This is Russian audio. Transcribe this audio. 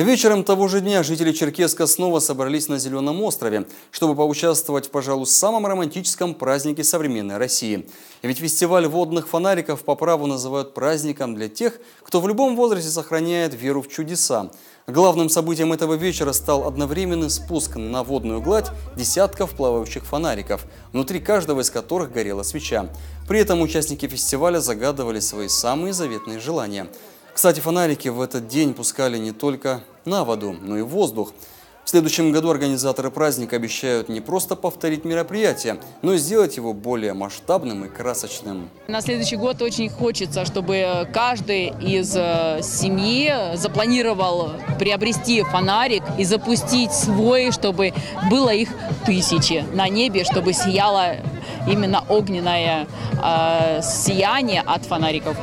Вечером того же дня жители Черкеска снова собрались на Зеленом острове, чтобы поучаствовать в, пожалуй, самом романтическом празднике современной России. Ведь фестиваль водных фонариков по праву называют праздником для тех, кто в любом возрасте сохраняет веру в чудеса. Главным событием этого вечера стал одновременный спуск на водную гладь десятков плавающих фонариков, внутри каждого из которых горела свеча. При этом участники фестиваля загадывали свои самые заветные желания – кстати, фонарики в этот день пускали не только на воду, но и воздух. В следующем году организаторы праздника обещают не просто повторить мероприятие, но и сделать его более масштабным и красочным. На следующий год очень хочется, чтобы каждый из э, семьи запланировал приобрести фонарик и запустить свой, чтобы было их тысячи на небе, чтобы сияло именно огненное э, сияние от фонариков.